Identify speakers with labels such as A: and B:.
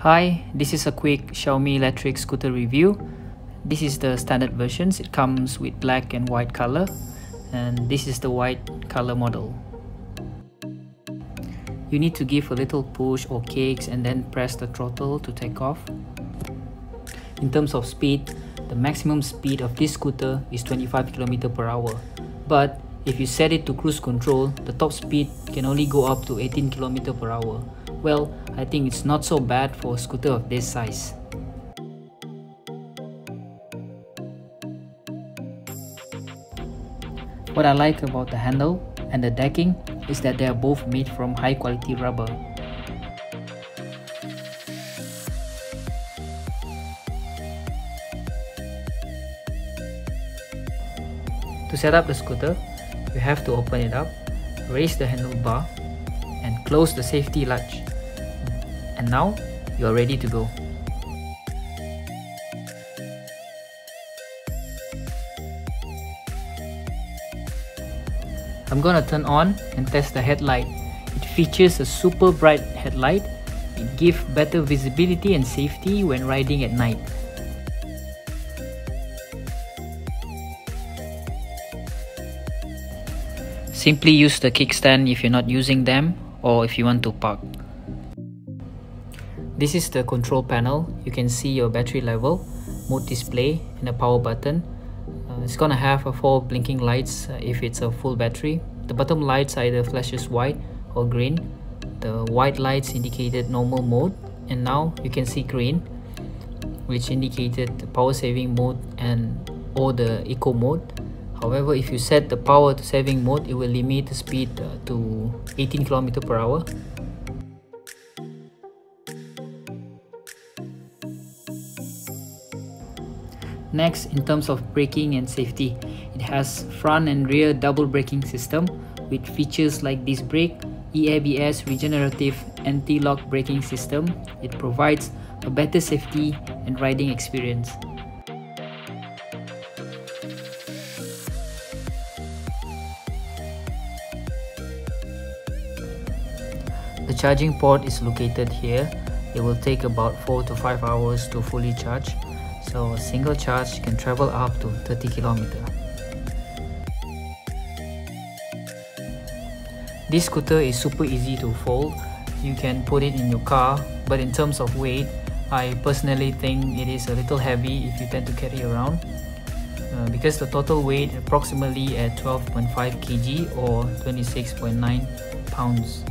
A: Hi, this is a quick Xiaomi electric scooter review. This is the standard versions. It comes with black and white color and this is the white color model. You need to give a little push or kicks and then press the throttle to take off. In terms of speed, the maximum speed of this scooter is 25 km per hour. But if you set it to cruise control, the top speed can only go up to 18 km per hour. Well, I think it's not so bad for a scooter of this size. What I like about the handle and the decking is that they are both made from high quality rubber. To set up the scooter, you have to open it up, raise the handlebar and close the safety latch. And now you are ready to go. I'm gonna turn on and test the headlight. It features a super bright headlight. It gives better visibility and safety when riding at night. Simply use the kickstand if you're not using them or if you want to park. This is the control panel. You can see your battery level, mode display and a power button. Uh, it's gonna have a four blinking lights uh, if it's a full battery. The bottom lights either flashes white or green. The white lights indicated normal mode and now you can see green which indicated the power saving mode and or the eco mode however if you set the power to saving mode it will limit the speed uh, to 18 km per hour Next, in terms of braking and safety, it has front and rear double braking system with features like disc brake, EABS regenerative anti-lock braking system. It provides a better safety and riding experience. The charging port is located here. It will take about 4 to 5 hours to fully charge so a single charge can travel up to 30 km. This scooter is super easy to fold. You can put it in your car, but in terms of weight, I personally think it is a little heavy if you tend to carry around. Uh, because the total weight approximately at 12.5 kg or 26.9 pounds.